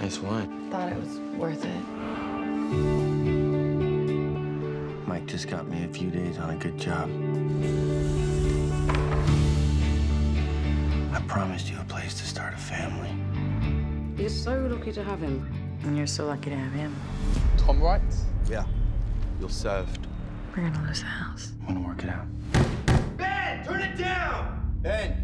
Nice wine. Thought it was worth it. Mike just got me a few days on a good job. I promised you a place to start a family. You're so lucky to have him. And you're so lucky to have him. Tom Wright? Yeah, you're served. We're gonna lose the house. I'm gonna work it out. Ben, turn it down! Ben!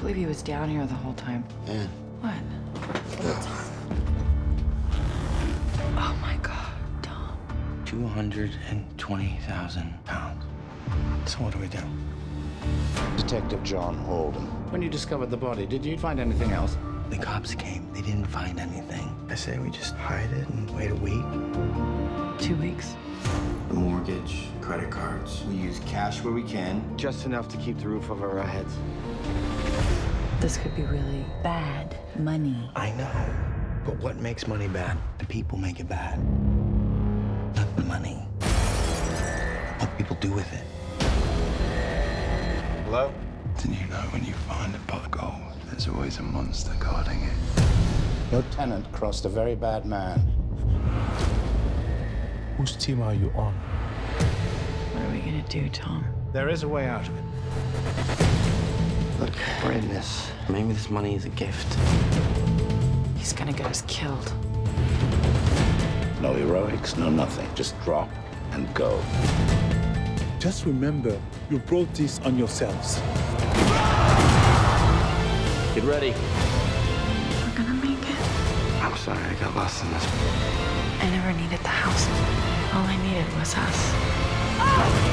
Can't believe he was down here the whole time. Man, What? Oh my God, Tom. 220,000 pounds. So what do we do? Detective John Halden. When you discovered the body, did you find anything else? The cops came. They didn't find anything. I say we just hide it and wait a week. Two weeks. The mortgage, credit cards. We use cash where we can. Just enough to keep the roof over our heads. This could be really bad money. I know. But what makes money bad? The people make it bad. Not the money. What people do with it. Hello? Didn't you know when you find a pot of gold, there's always a monster guarding it? Your tenant crossed a very bad man. Whose team are you on? What are we gonna do, Tom? There is a way out of it. Look, we're in this. Maybe this money is a gift. He's gonna get us killed. No heroics, no nothing. Just drop and go. Just remember, you brought this on yourselves. Get ready. We're gonna make it. I'm sorry I got lost in this. I never needed the house. All I needed was us. Ah!